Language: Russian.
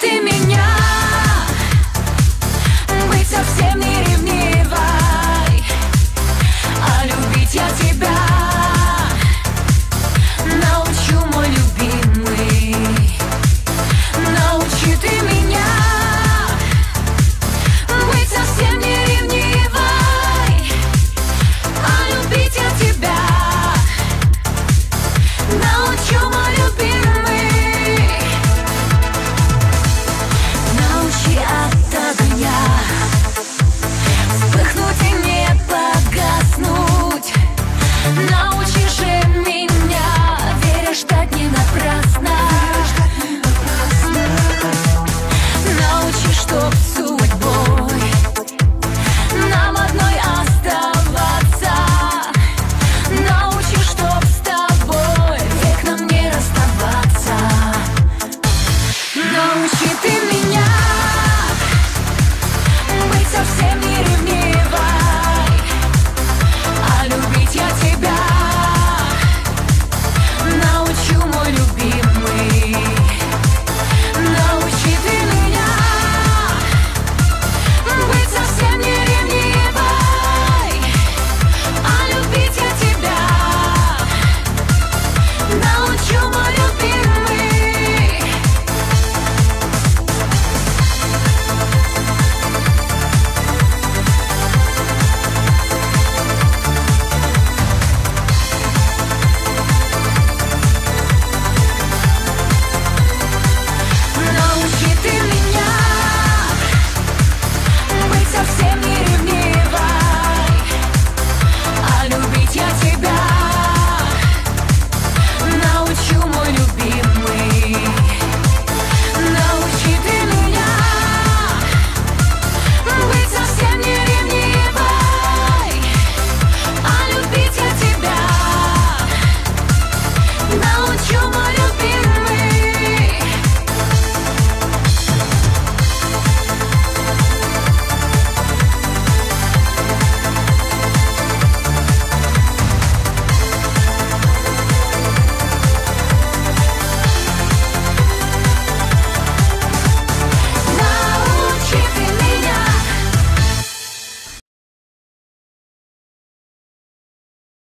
ты меня? Быть совсем не. now